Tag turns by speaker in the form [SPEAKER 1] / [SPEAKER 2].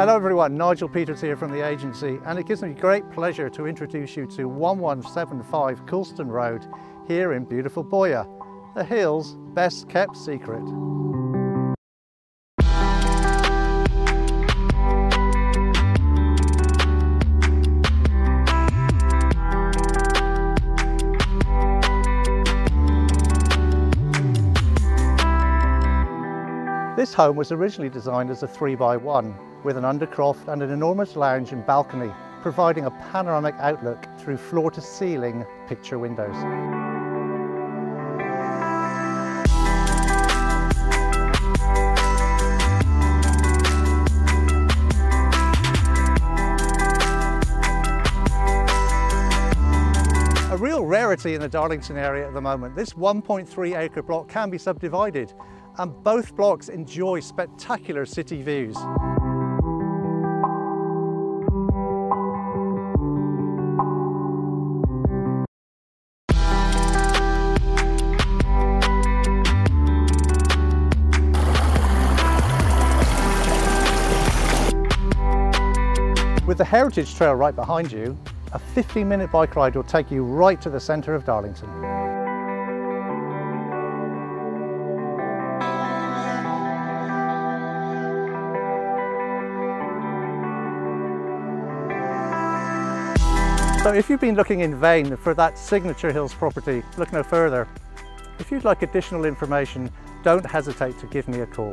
[SPEAKER 1] Hello everyone, Nigel Peters here from the agency and it gives me great pleasure to introduce you to 1175 Coulston Road here in beautiful Boya, the hill's best kept secret. This home was originally designed as a 3x1 with an undercroft and an enormous lounge and balcony, providing a panoramic outlook through floor-to-ceiling picture windows. A real rarity in the Darlington area at the moment, this 1.3 acre block can be subdivided and both blocks enjoy spectacular city views. With the Heritage Trail right behind you, a 15 minute bike ride will take you right to the centre of Darlington. So if you've been looking in vain for that Signature Hills property, look no further. If you'd like additional information, don't hesitate to give me a call.